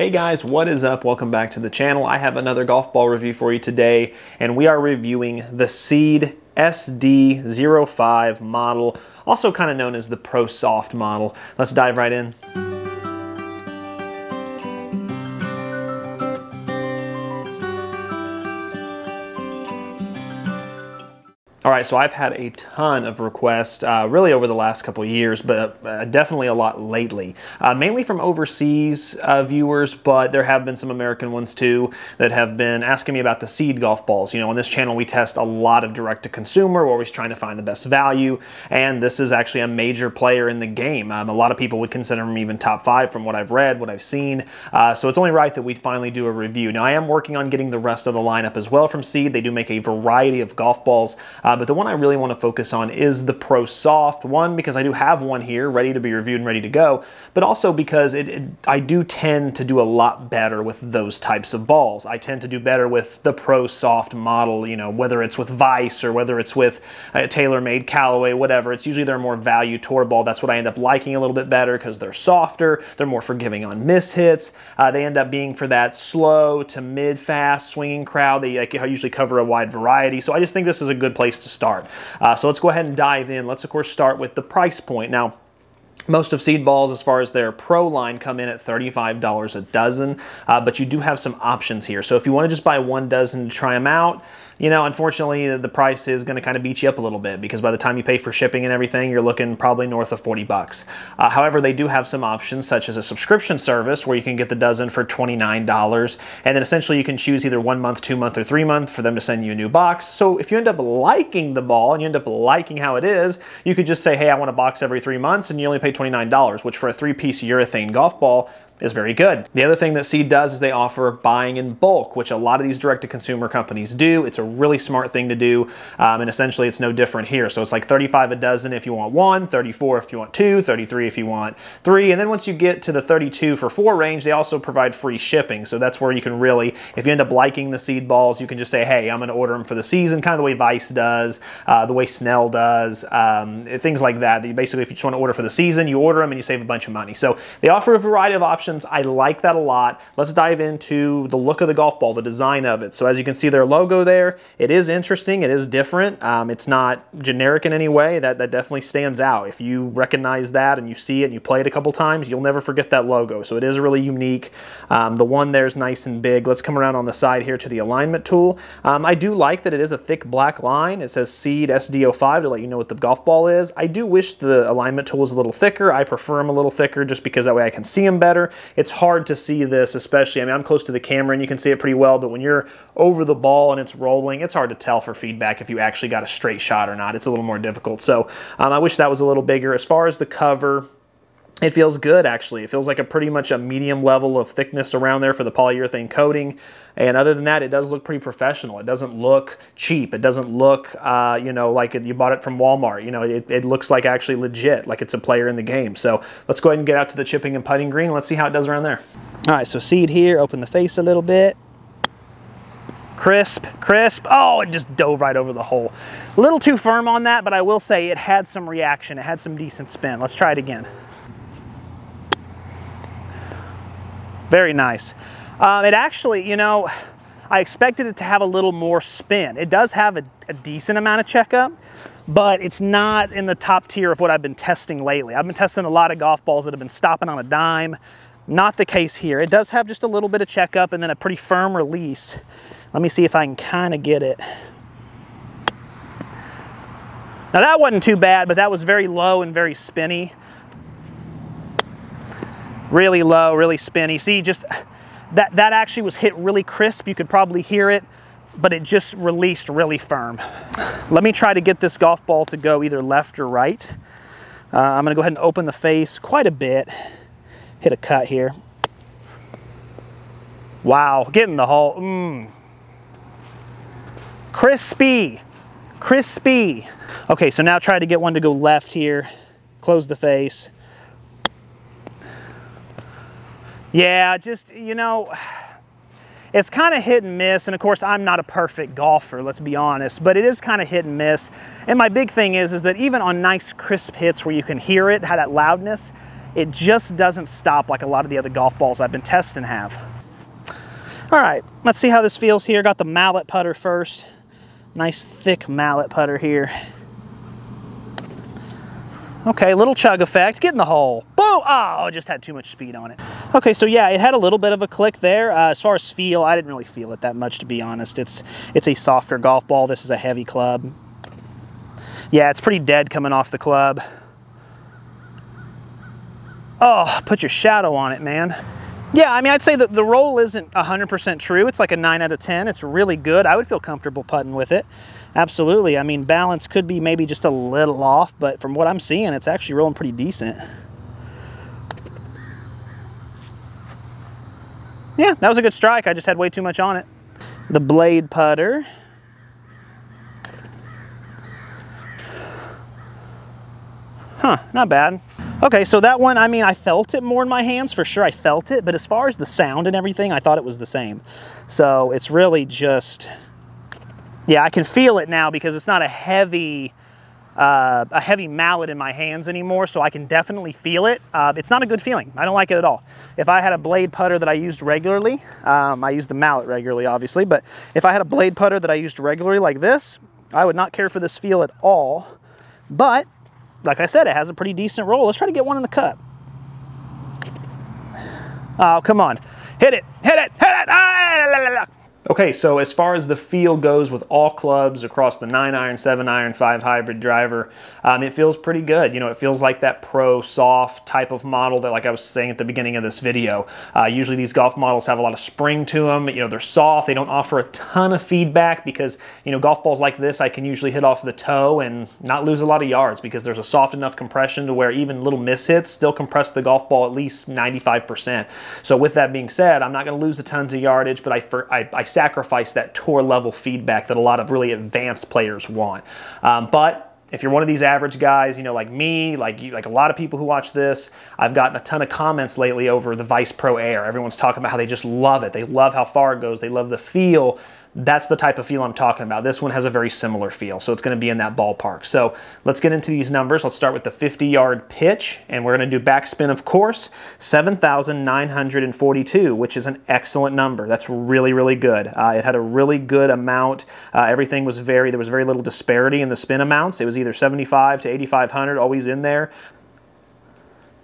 Hey guys, what is up? Welcome back to the channel. I have another golf ball review for you today, and we are reviewing the Seed SD05 model, also kind of known as the Pro Soft model. Let's dive right in. All right, so I've had a ton of requests uh, really over the last couple years, but uh, definitely a lot lately. Uh, mainly from overseas uh, viewers, but there have been some American ones too that have been asking me about the seed golf balls. You know, on this channel we test a lot of direct to consumer. We're always trying to find the best value, and this is actually a major player in the game. Um, a lot of people would consider them even top five from what I've read, what I've seen. Uh, so it's only right that we finally do a review. Now I am working on getting the rest of the lineup as well from Seed. They do make a variety of golf balls. Uh, but the one I really want to focus on is the Pro Soft. One, because I do have one here ready to be reviewed and ready to go, but also because it, it, I do tend to do a lot better with those types of balls. I tend to do better with the Pro Soft model, you know, whether it's with Vice or whether it's with a TaylorMade Callaway, whatever. It's usually their more value tour ball. That's what I end up liking a little bit better because they're softer, they're more forgiving on miss hits. Uh, they end up being for that slow to mid-fast swinging crowd. They like, usually cover a wide variety. So I just think this is a good place to start. Uh, so let's go ahead and dive in. Let's of course start with the price point. Now, most of seed balls, as far as their pro line, come in at $35 a dozen, uh, but you do have some options here. So if you want to just buy one dozen to try them out, you know, unfortunately, the price is going to kind of beat you up a little bit because by the time you pay for shipping and everything, you're looking probably north of 40 bucks. Uh, however, they do have some options such as a subscription service where you can get the dozen for $29. And then essentially you can choose either one month, two month, or three month for them to send you a new box. So if you end up liking the ball and you end up liking how it is, you could just say, hey, I want a box every three months and you only pay $29, which for a three piece urethane golf ball, is very good. The other thing that Seed does is they offer buying in bulk, which a lot of these direct-to-consumer companies do. It's a really smart thing to do, um, and essentially it's no different here. So it's like 35 a dozen if you want one, 34 if you want two, 33 if you want three, and then once you get to the 32 for four range, they also provide free shipping. So that's where you can really, if you end up liking the Seed balls, you can just say, hey, I'm going to order them for the season, kind of the way Vice does, uh, the way Snell does, um, things like that. Basically, if you just want to order for the season, you order them and you save a bunch of money. So they offer a variety of options I like that a lot. Let's dive into the look of the golf ball, the design of it. So as you can see their logo there, it is interesting. It is different. Um, it's not generic in any way. That, that definitely stands out. If you recognize that and you see it and you play it a couple times, you'll never forget that logo. So it is really unique. Um, the one there is nice and big. Let's come around on the side here to the alignment tool. Um, I do like that it is a thick black line. It says Seed SD05 to let you know what the golf ball is. I do wish the alignment tool was a little thicker. I prefer them a little thicker just because that way I can see them better it's hard to see this, especially, I mean, I'm close to the camera and you can see it pretty well, but when you're over the ball and it's rolling, it's hard to tell for feedback if you actually got a straight shot or not. It's a little more difficult. So um, I wish that was a little bigger. As far as the cover, it feels good actually. It feels like a pretty much a medium level of thickness around there for the polyurethane coating. And other than that, it does look pretty professional. It doesn't look cheap. It doesn't look, uh, you know, like you bought it from Walmart. You know, it, it looks like actually legit, like it's a player in the game. So let's go ahead and get out to the chipping and putting green. Let's see how it does around there. All right, so seed here, open the face a little bit. Crisp, crisp. Oh, it just dove right over the hole. A little too firm on that, but I will say it had some reaction. It had some decent spin. Let's try it again. Very nice. Um, it actually, you know, I expected it to have a little more spin. It does have a, a decent amount of checkup, but it's not in the top tier of what I've been testing lately. I've been testing a lot of golf balls that have been stopping on a dime. Not the case here. It does have just a little bit of checkup and then a pretty firm release. Let me see if I can kind of get it. Now that wasn't too bad, but that was very low and very spinny really low, really spinny. See, just that, that actually was hit really crisp. You could probably hear it, but it just released really firm. Let me try to get this golf ball to go either left or right. Uh, I'm gonna go ahead and open the face quite a bit. Hit a cut here. Wow, getting the hole. Mmm. Crispy, crispy. Okay, so now try to get one to go left here. Close the face. Yeah, just, you know, it's kind of hit and miss. And of course, I'm not a perfect golfer, let's be honest, but it is kind of hit and miss. And my big thing is, is that even on nice crisp hits where you can hear it, have that loudness, it just doesn't stop like a lot of the other golf balls I've been testing have. All right, let's see how this feels here. Got the mallet putter first. Nice thick mallet putter here. Okay, little chug effect. Get in the hole. Boom! Oh, just had too much speed on it. Okay, so yeah, it had a little bit of a click there. Uh, as far as feel, I didn't really feel it that much, to be honest. It's, it's a softer golf ball. This is a heavy club. Yeah, it's pretty dead coming off the club. Oh, put your shadow on it, man. Yeah, I mean, I'd say that the roll isn't 100% true. It's like a 9 out of 10. It's really good. I would feel comfortable putting with it. Absolutely. I mean, balance could be maybe just a little off, but from what I'm seeing, it's actually rolling pretty decent. Yeah, that was a good strike. I just had way too much on it. The blade putter. Huh, not bad. Okay, so that one, I mean, I felt it more in my hands, for sure I felt it, but as far as the sound and everything, I thought it was the same. So it's really just, yeah, I can feel it now because it's not a heavy, uh, a heavy mallet in my hands anymore, so I can definitely feel it. Uh, it's not a good feeling. I don't like it at all. If I had a blade putter that I used regularly, um, I use the mallet regularly, obviously, but if I had a blade putter that I used regularly like this, I would not care for this feel at all. But like I said, it has a pretty decent roll. Let's try to get one in the cup. Oh, come on. Hit it, hit it, hit it. Ah, la, la, la. Okay, so as far as the feel goes with all clubs across the 9 iron, 7 iron, 5 hybrid driver, um, it feels pretty good. You know, it feels like that pro soft type of model that, like I was saying at the beginning of this video. Uh, usually these golf models have a lot of spring to them. You know, they're soft. They don't offer a ton of feedback because, you know, golf balls like this I can usually hit off the toe and not lose a lot of yards because there's a soft enough compression to where even little mishits still compress the golf ball at least 95%. So with that being said, I'm not going to lose a tons of yardage, but I, I, I sacrifice that tour level feedback that a lot of really advanced players want. Um, but if you're one of these average guys, you know, like me, like you, like a lot of people who watch this, I've gotten a ton of comments lately over the Vice Pro Air. Everyone's talking about how they just love it. They love how far it goes. They love the feel that's the type of feel I'm talking about. This one has a very similar feel, so it's going to be in that ballpark. So let's get into these numbers. Let's start with the 50 yard pitch, and we're going to do backspin, of course, 7,942, which is an excellent number. That's really, really good. Uh, it had a really good amount. Uh, everything was very, there was very little disparity in the spin amounts. It was either 75 to 8,500, always in there.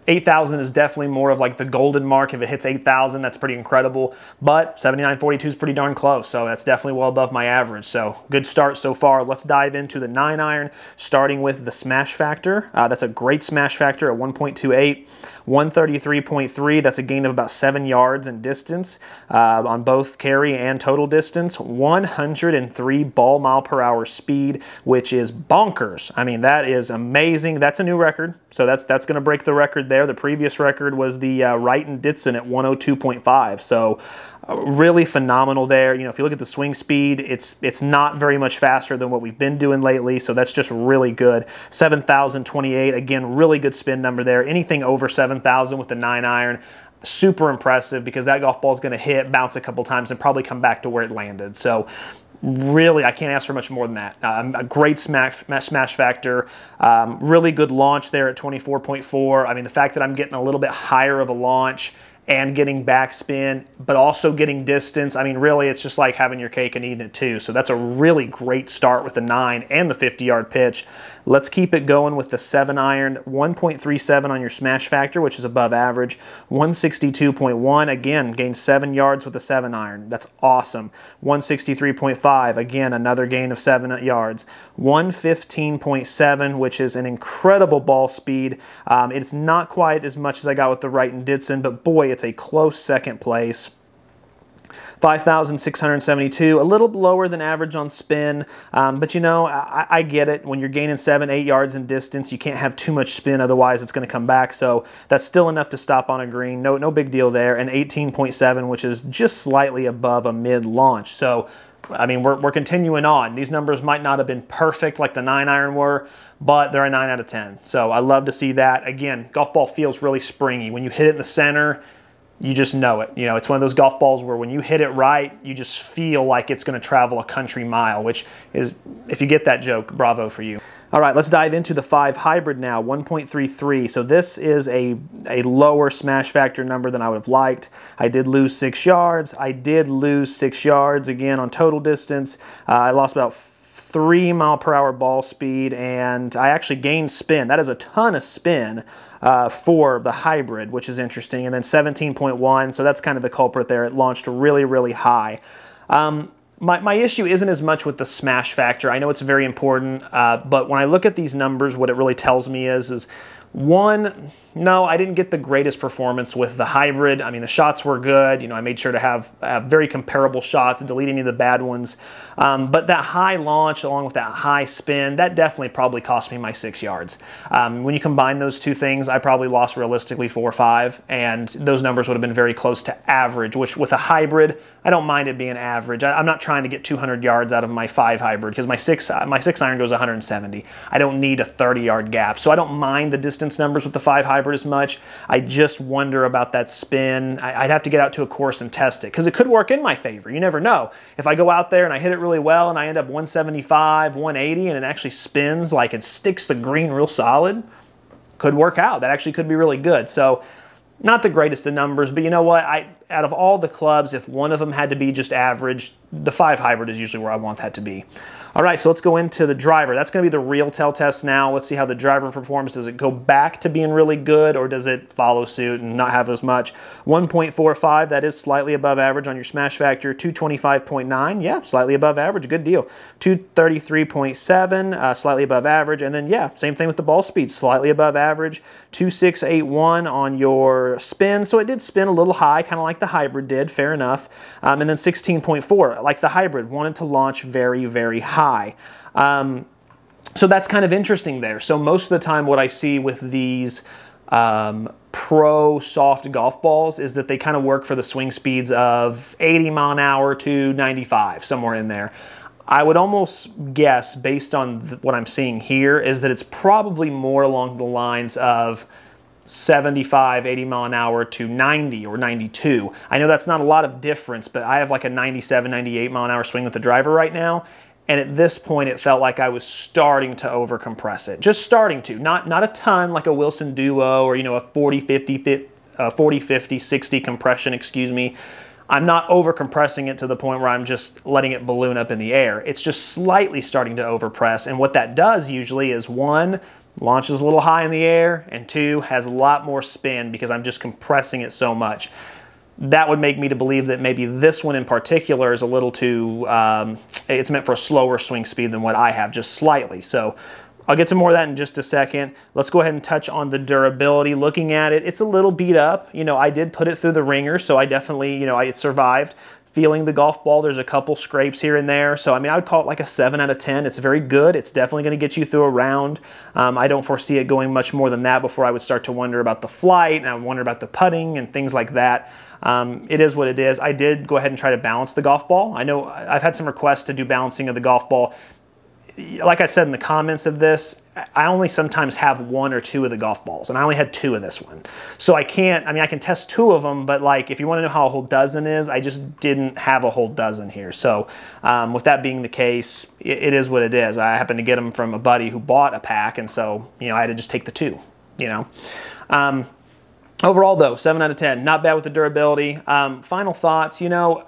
8,000 is definitely more of like the golden mark. If it hits 8,000, that's pretty incredible. But 7942 is pretty darn close, so that's definitely well above my average. So good start so far. Let's dive into the 9 iron, starting with the smash factor. Uh, that's a great smash factor at 1.28. 133.3, that's a gain of about 7 yards in distance uh, on both carry and total distance. 103 ball mile per hour speed, which is bonkers. I mean, that is amazing. That's a new record, so that's that's going to break the record there. The previous record was the uh, Wright and Ditson at 102.5, so really phenomenal there. You know, if you look at the swing speed, it's it's not very much faster than what we've been doing lately, so that's just really good. 7,028, again, really good spin number there. Anything over 7,000 with the 9 iron, super impressive because that golf ball is going to hit, bounce a couple times, and probably come back to where it landed. So really, I can't ask for much more than that. Um, a great smash, smash factor, um, really good launch there at 24.4. I mean, the fact that I'm getting a little bit higher of a launch and getting backspin, but also getting distance. I mean, really, it's just like having your cake and eating it too. So that's a really great start with the nine and the 50 yard pitch. Let's keep it going with the 7 iron, 1.37 on your smash factor, which is above average, 162.1. Again, gained 7 yards with the 7 iron. That's awesome. 163.5. Again, another gain of 7 yards. 115.7, which is an incredible ball speed. Um, it's not quite as much as I got with the Wright and Ditson, but boy, it's a close second place. 5,672, a little lower than average on spin, um, but you know, I, I, get it. When you're gaining seven, eight yards in distance, you can't have too much spin, otherwise it's going to come back. So that's still enough to stop on a green. No, no big deal there. And 18.7, which is just slightly above a mid launch. So I mean, we're, we're continuing on. These numbers might not have been perfect like the 9 iron were, but they're a 9 out of 10. So I love to see that. Again, golf ball feels really springy. When you hit it in the center, you just know it. You know, it's one of those golf balls where when you hit it right, you just feel like it's going to travel a country mile, which is, if you get that joke, bravo for you. All right, let's dive into the 5 hybrid now, 1.33. So this is a, a lower smash factor number than I would have liked. I did lose 6 yards. I did lose 6 yards again on total distance. Uh, I lost about 3 mile per hour ball speed, and I actually gained spin. That is a ton of spin uh, for the hybrid, which is interesting. And then 17.1, so that's kind of the culprit there. It launched really, really high. Um, my, my issue isn't as much with the smash factor. I know it's very important, uh, but when I look at these numbers, what it really tells me is, is one, no, I didn't get the greatest performance with the hybrid. I mean, the shots were good. You know, I made sure to have, have very comparable shots, delete any of the bad ones. Um, but that high launch, along with that high spin, that definitely probably cost me my six yards. Um, when you combine those two things, I probably lost realistically four or five, and those numbers would have been very close to average. Which with a hybrid, I don't mind it being average. I, am not trying to get 200 yards out of my five hybrid because my six my six iron goes 170. I don't need a 30 yard gap, so I don't mind the distance numbers with the five hybrid as much. I just wonder about that spin. I, would have to get out to a course and test it because it could work in my favor. You never know. If I go out there and I hit it really well and I end up 175, 180, and it actually spins like it sticks the green real solid, could work out. That actually could be really good. So not the greatest of numbers, but you know what? I out of all the clubs, if one of them had to be just average, the five hybrid is usually where I want that to be. All right, so let's go into the driver. That's going to be the real tell test now. Let's see how the driver performs. Does it go back to being really good or does it follow suit and not have as much? 1.45, that is slightly above average on your smash factor. 225.9, yeah, slightly above average, good deal. 233.7, uh, slightly above average. And then, yeah, same thing with the ball speed, slightly above average. 2681 on your spin, so it did spin a little high, kind of like the hybrid did, fair enough. Um, and then 16.4, like the hybrid, wanted to launch very, very high. Um, so that's kind of interesting there. So most of the time what I see with these um, pro soft golf balls is that they kind of work for the swing speeds of 80 mile an hour to 95, somewhere in there. I would almost guess, based on what I'm seeing here, is that it's probably more along the lines of 75, 80 mile an hour to 90 or 92. I know that's not a lot of difference, but I have like a 97, 98 mile an hour swing with the driver right now. And at this point, it felt like I was starting to overcompress it. Just starting to, not, not a ton like a Wilson Duo or, you know, a 40, 50, 50 uh, 40, 50, 60 compression, excuse me. I'm not overcompressing it to the point where I'm just letting it balloon up in the air. It's just slightly starting to overpress. And what that does usually is one, launches a little high in the air, and two, has a lot more spin because I'm just compressing it so much. That would make me to believe that maybe this one in particular is a little too, um, it's meant for a slower swing speed than what I have, just slightly. So I'll get to more of that in just a second. Let's go ahead and touch on the durability. Looking at it, it's a little beat up. You know, I did put it through the ringer, so I definitely, you know, I, it survived. Feeling the golf ball, there's a couple scrapes here and there. So, I mean, I would call it like a 7 out of 10. It's very good. It's definitely going to get you through a round. Um, I don't foresee it going much more than that before I would start to wonder about the flight and I wonder about the putting and things like that. Um, it is what it is. I did go ahead and try to balance the golf ball. I know I've had some requests to do balancing of the golf ball like I said in the comments of this, I only sometimes have one or two of the golf balls, and I only had two of this one. So I can't, I mean, I can test two of them, but like if you want to know how a whole dozen is, I just didn't have a whole dozen here. So um, with that being the case, it, it is what it is. I happened to get them from a buddy who bought a pack, and so, you know, I had to just take the two, you know. Um, overall, though, 7 out of 10. Not bad with the durability. Um, final thoughts, you know,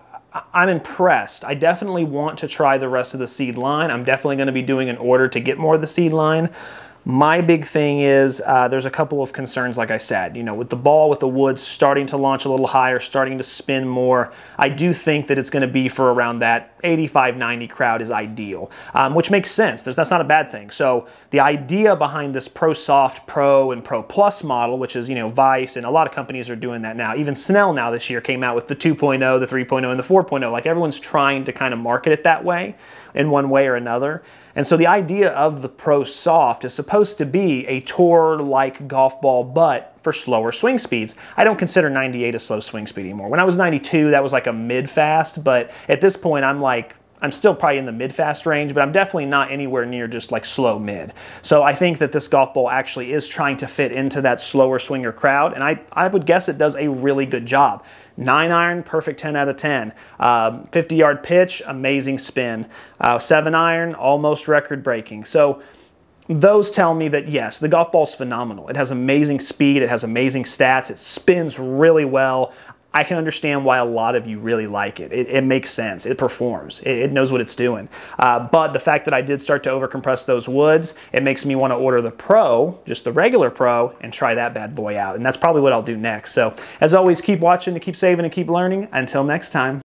I'm impressed. I definitely want to try the rest of the seed line. I'm definitely going to be doing an order to get more of the seed line. My big thing is uh, there's a couple of concerns, like I said. You know, with the ball, with the woods starting to launch a little higher, starting to spin more, I do think that it's going to be for around that 85 90 crowd is ideal, um, which makes sense. There's, that's not a bad thing. So, the idea behind this Pro Soft Pro and Pro Plus model, which is, you know, Vice, and a lot of companies are doing that now. Even Snell now this year came out with the 2.0, the 3.0, and the 4.0. Like everyone's trying to kind of market it that way in one way or another. And so the idea of the Pro Soft is supposed to be a tour-like golf ball, but for slower swing speeds. I don't consider 98 a slow swing speed anymore. When I was 92, that was like a mid-fast, but at this point, I'm like I'm still probably in the mid-fast range, but I'm definitely not anywhere near just like slow mid. So I think that this golf ball actually is trying to fit into that slower swinger crowd, and I, I would guess it does a really good job. Nine iron, perfect 10 out of 10. Um, 50 yard pitch, amazing spin. Uh, seven iron, almost record breaking. So those tell me that yes, the golf ball is phenomenal. It has amazing speed, it has amazing stats, it spins really well. I can understand why a lot of you really like it. It, it makes sense. It performs. It, it knows what it's doing. Uh, but the fact that I did start to overcompress those woods, it makes me want to order the Pro, just the regular Pro, and try that bad boy out. And that's probably what I'll do next. So as always, keep watching to keep saving and keep learning. Until next time.